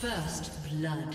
First blood.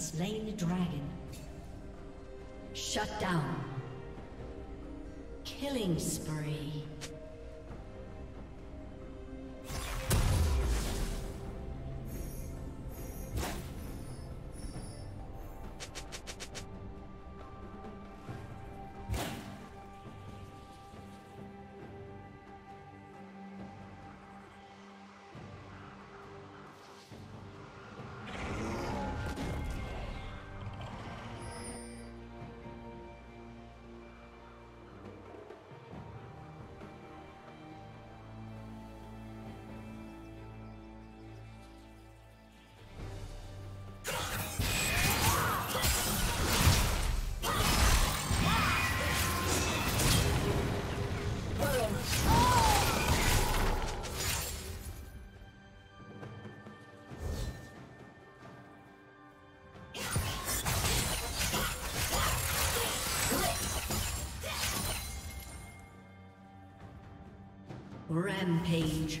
Slain the dragon. Shut down. Killing spree. Rampage.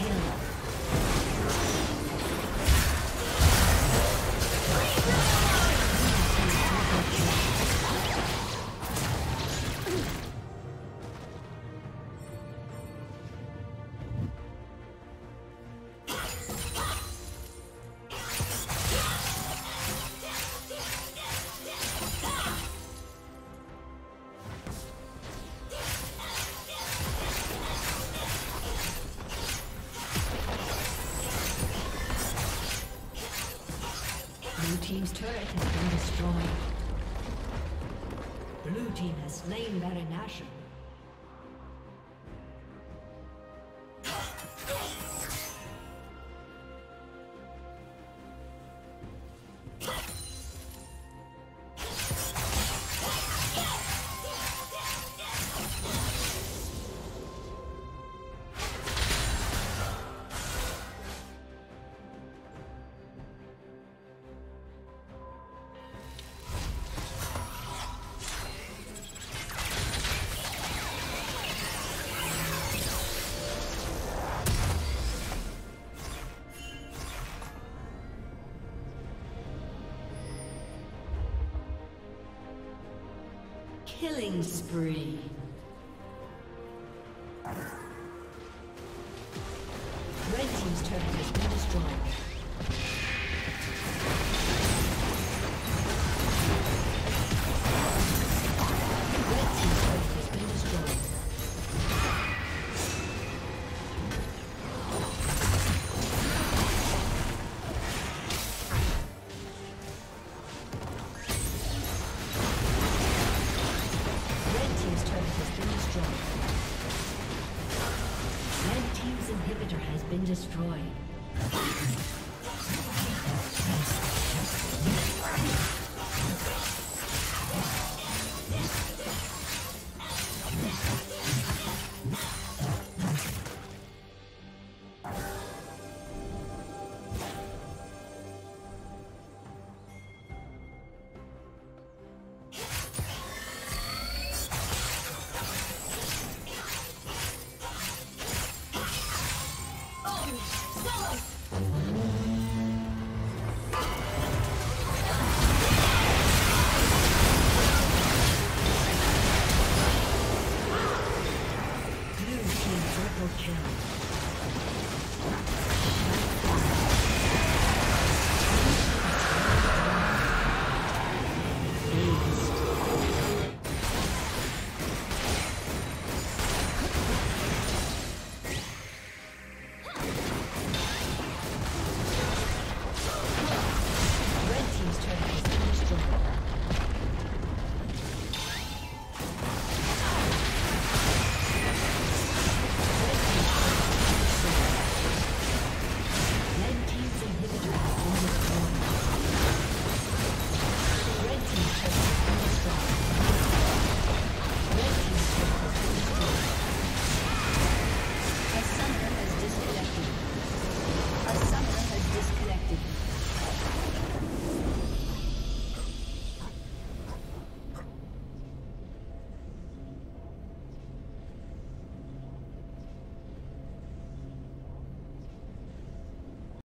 Kill. Killing spree. Triple